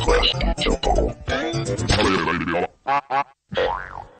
questionable.